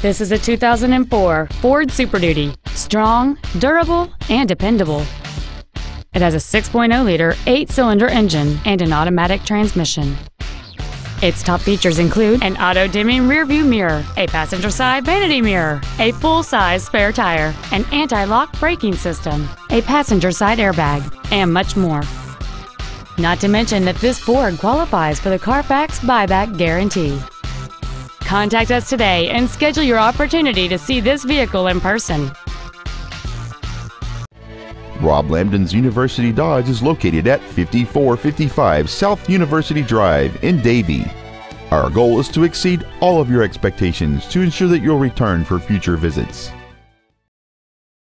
This is a 2004 Ford Super Duty. Strong, durable, and dependable. It has a 6.0-liter eight-cylinder engine and an automatic transmission. Its top features include an auto-dimming rearview mirror, a passenger side vanity mirror, a full-size spare tire, an anti-lock braking system, a passenger side airbag, and much more. Not to mention that this Ford qualifies for the Carfax buyback guarantee. Contact us today and schedule your opportunity to see this vehicle in person. Rob Lambdin's University Dodge is located at 5455 South University Drive in Davie. Our goal is to exceed all of your expectations to ensure that you'll return for future visits.